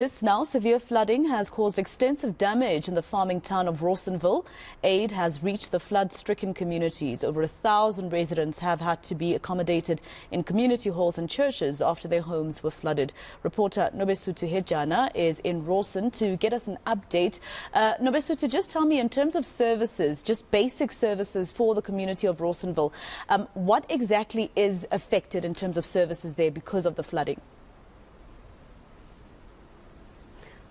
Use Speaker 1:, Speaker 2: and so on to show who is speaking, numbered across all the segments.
Speaker 1: This now severe flooding has caused extensive damage in the farming town of Rawsonville. Aid has reached the flood-stricken communities. Over a thousand residents have had to be accommodated in community halls and churches after their homes were flooded. Reporter Nobesuthu Hejana is in Rawson to get us an update. Uh, Nobesuthu, just tell me in terms of services, just basic services for the community of Rawsonville, um, what exactly is affected in terms of services there because of the flooding?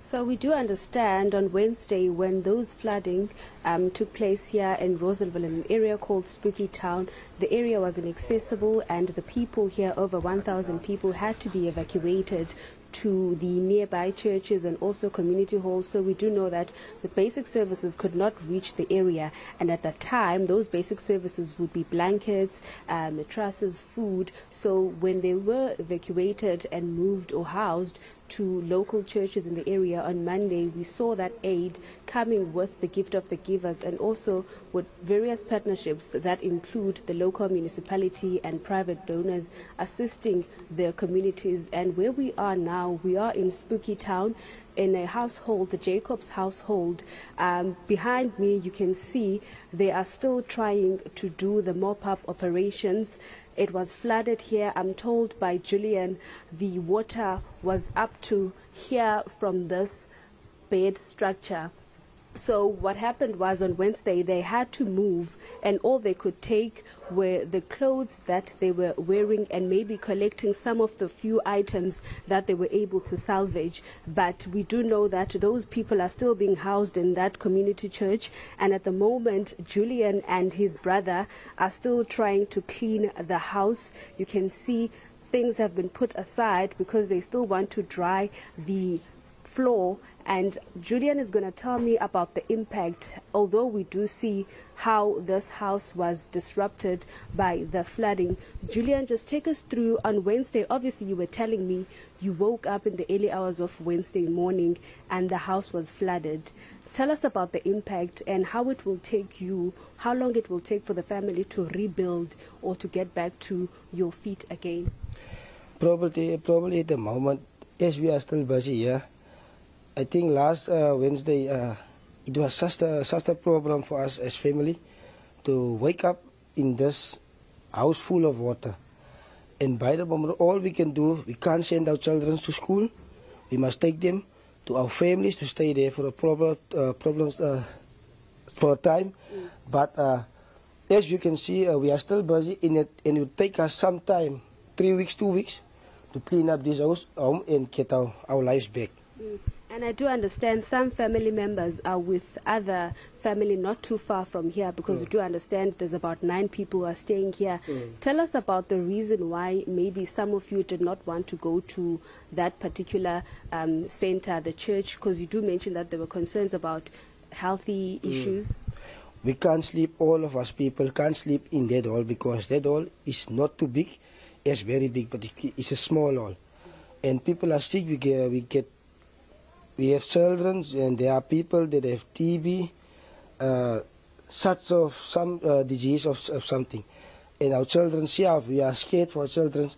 Speaker 2: So we do understand on Wednesday when those flooding um, took place here in Rawsonville in an area called Spooky Town, the area was inaccessible and the people here, over 1,000 people, had to be evacuated to the nearby churches and also community halls. So we do know that the basic services could not reach the area. And at that time, those basic services would be blankets, uh, mattresses, food. So when they were evacuated and moved or housed, to local churches in the area on Monday, we saw that aid coming with the gift of the givers and also with various partnerships that include the local municipality and private donors assisting their communities. And where we are now, we are in Spooky Town in a household, the Jacobs household. Um, behind me, you can see they are still trying to do the mop-up operations. It was flooded here. I'm told by Julian the water was up to here from this bed structure. So what happened was on Wednesday they had to move and all they could take were the clothes that they were wearing and maybe collecting some of the few items that they were able to salvage. But we do know that those people are still being housed in that community church and at the moment Julian and his brother are still trying to clean the house. You can see things have been put aside because they still want to dry the floor and Julian is going to tell me about the impact, although we do see how this house was disrupted by the flooding. Julian, just take us through on Wednesday. Obviously, you were telling me you woke up in the early hours of Wednesday morning and the house was flooded. Tell us about the impact and how it will take you, how long it will take for the family to rebuild or to get back to your feet again.
Speaker 3: Probably, probably at the moment, yes, we are still busy here. I think last uh, Wednesday, uh, it was such a, such a problem for us as family to wake up in this house full of water. And by the moment, all we can do, we can't send our children to school. We must take them to our families to stay there for a problem, uh, problems uh, for a time. Mm. But uh, as you can see, uh, we are still busy in it, and it will take us some time, three weeks, two weeks, to clean up this house home and get our, our lives back.
Speaker 2: Mm. And I do understand some family members are with other family not too far from here because mm. we do understand there's about nine people who are staying here. Mm. Tell us about the reason why maybe some of you did not want to go to that particular um, center, the church, because you do mention that there were concerns about healthy mm. issues.
Speaker 3: We can't sleep, all of us people can't sleep in that hall because that hall is not too big. It's very big, but it's a small hall. And people are sick, we get, we get we have children and there are people that have TB, uh, such of some uh, disease of, of something. And our children, yeah, we are scared for children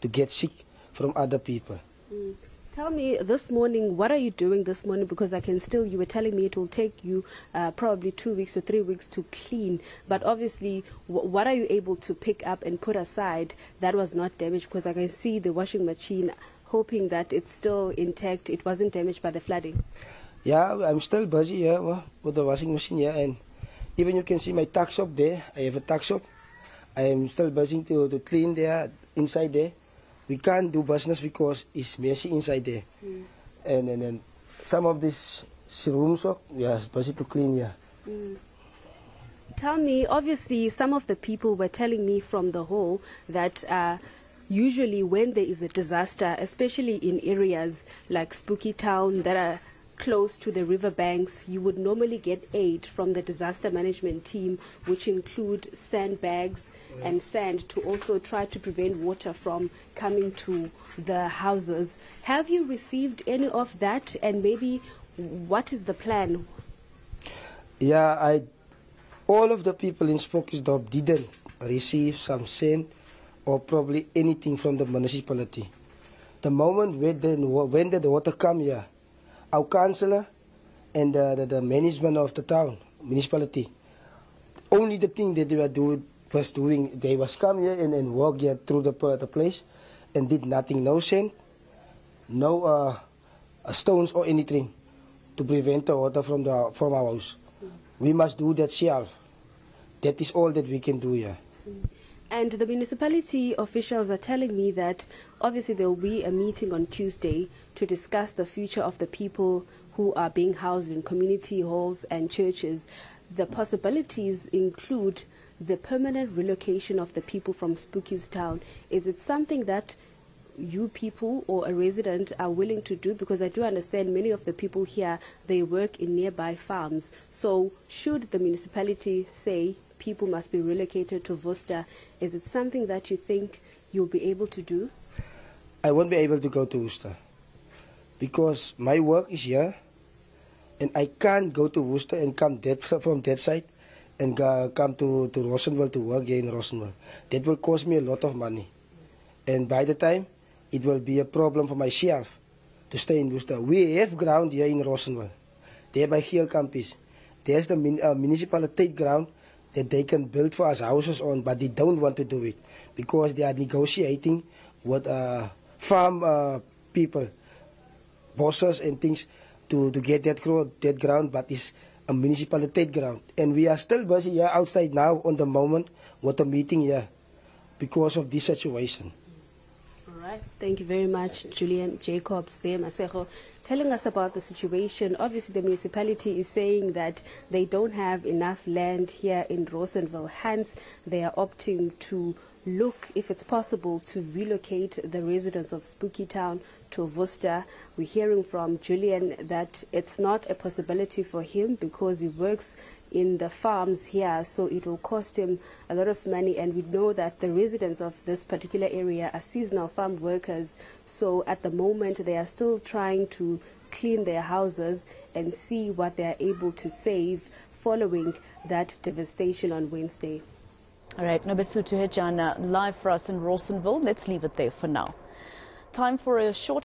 Speaker 3: to get sick from other people.
Speaker 2: Mm. Tell me this morning, what are you doing this morning? Because I can still, you were telling me it will take you uh, probably two weeks or three weeks to clean. But obviously, what are you able to pick up and put aside that was not damaged? Because I can see the washing machine hoping that it's still intact, it wasn't damaged by the flooding?
Speaker 3: Yeah, I'm still busy here with the washing machine here, and even you can see my tuck shop there. I have a tuck shop. I am still busy to, to clean there, inside there. We can't do business because it's messy inside there. Mm. And, and then some of these rooms, we are busy to clean here. Mm.
Speaker 2: Tell me, obviously, some of the people were telling me from the hall that uh, usually when there is a disaster, especially in areas like Spooky Town that are close to the riverbanks, you would normally get aid from the disaster management team, which include sandbags and sand to also try to prevent water from coming to the houses. Have you received any of that? And maybe what is the plan?
Speaker 3: Yeah, I. All of the people in Spokesdorp didn't receive some sand or probably anything from the municipality. The moment when the, when the water come here, our councillor and the, the, the management of the town, municipality. Only the thing that they were doing was doing, they was come here and, and walk here through the, uh, the place and did nothing, no sand, no uh, uh, stones or anything to prevent the water from, the, from our house. We must do that self. That is all that we can do here.
Speaker 2: And the municipality officials are telling me that obviously there will be a meeting on Tuesday to discuss the future of the people who are being housed in community halls and churches. The possibilities include the permanent relocation of the people from Spooky's Town. Is it something that you people or a resident are willing to do because I do understand many of the people here they work in nearby farms so should the municipality say people must be relocated to Worcester is it something that you think you'll be able to do
Speaker 3: I won't be able to go to Worcester because my work is here and I can't go to Worcester and come that, from that side and come to, to Rawsonville to work here in Rawsonville. That will cost me a lot of money. And by the time, it will be a problem for myself to stay in Worcester. We have ground here in Rawsonville, there by Geel Campus. There's the mun- uh, municipality ground that they can build for us houses on, but they don't want to do it because they are negotiating with uh, farm uh, people, bosses and things to, to get that, gro- that ground, but it's a municipality ground. And we are still busy here outside now on the moment with a meeting here because of this situation.
Speaker 2: Thank you very much, Julian Jacobs there, Masejo, telling us about the situation. Obviously, the municipality is saying that they don't have enough land here in Rawsonville. Hence, they are opting to look, if it's possible, to relocate the residents of Spooky Town to Worcester. We're hearing from Julian that it's not a possibility for him because he works in the farms here, so it will cost him a lot of money. And we know that the residents of this particular area are seasonal farm workers, so at the moment they are still trying to clean their houses and see what they are able to save following that devastation on Wednesday.
Speaker 1: All right, Nobesuthu Hejana live for us in Rawsonville. Let's leave it there for now. Time for a short